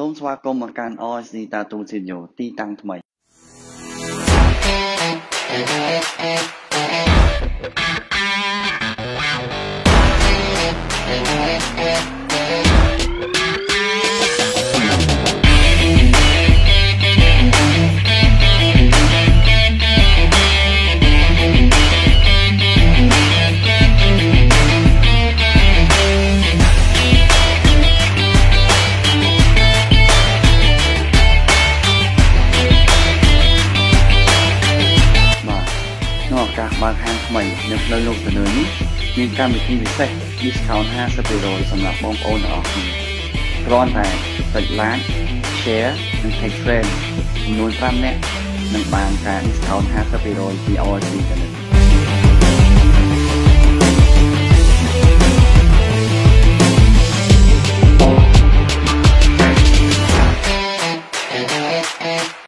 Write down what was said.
សូមស្វាគមន៍មកកាន់ OSD តាទូស៊ីញូទីតាំងថ្មី បើកហាងថ្មីនៅផ្លូវលោកទៅនឿននេះមានកម្មវិធីពិសេស discount 50%សម្រាប់បងប្អូនទាំងអស់គ្នាគ្រាន់តែចុច like share និង tag friend ចំនួន5នាក់នឹងបានការ discount 50%ពី ORC ទៅនេះ